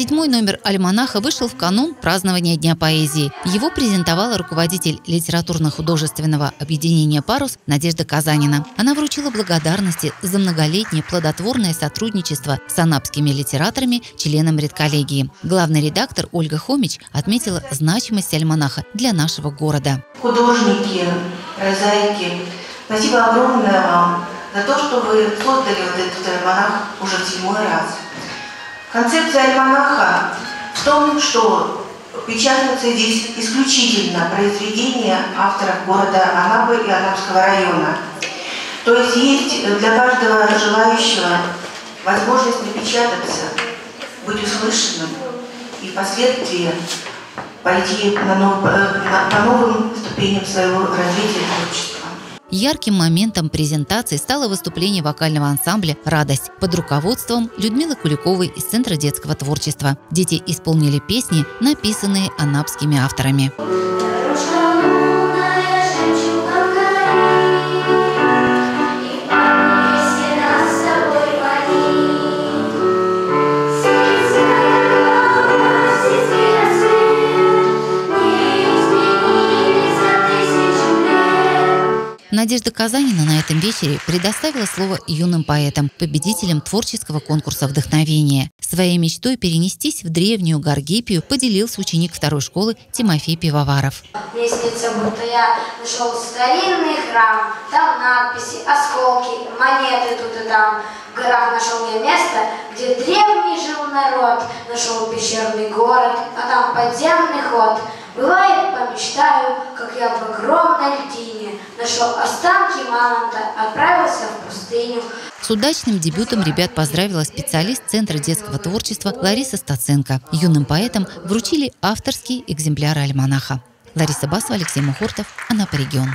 Седьмой номер «Альманаха» вышел в канун празднования Дня поэзии. Его презентовала руководитель литературно-художественного объединения «Парус» Надежда Казанина. Она вручила благодарности за многолетнее плодотворное сотрудничество с анапскими литераторами, членам редколлегии. Главный редактор Ольга Хомич отметила значимость «Альманаха» для нашего города. Художники, прозаики, спасибо огромное вам за то, что вы создали вот этот альманах уже в седьмой раз. Концепция альманаха в том, что печатаются здесь исключительно произведения авторов города Анапы и Анапского района. То есть есть для каждого желающего возможность напечататься, быть услышанным и впоследствии пойти на, нов, на, по новым ступеням своего развития. Ярким моментом презентации стало выступление вокального ансамбля «Радость» под руководством Людмилы Куликовой из Центра детского творчества. Дети исполнили песни, написанные анапскими авторами. Надежда Казанина на этом вечере предоставила слово юным поэтам, победителям творческого конкурса вдохновения. Своей мечтой перенестись в древнюю Гаргипию поделился ученик второй школы Тимофей Пивоваров. Снится, будто я нашел старинный храм, там надписи, осколки, монеты тут и там. В горах нашел я место, где древний жил народ, нашел пещерный город, а там подземный ход. Бывает, помечтаю, как я в огромной льдине нашел останки мамонта, отправился в пустыню. С удачным дебютом ребят поздравила специалист Центра детского творчества Лариса Стаценко. Юным поэтам вручили авторский экземпляр альманаха. Лариса Басова, Алексей Мухортов, Анапа регион.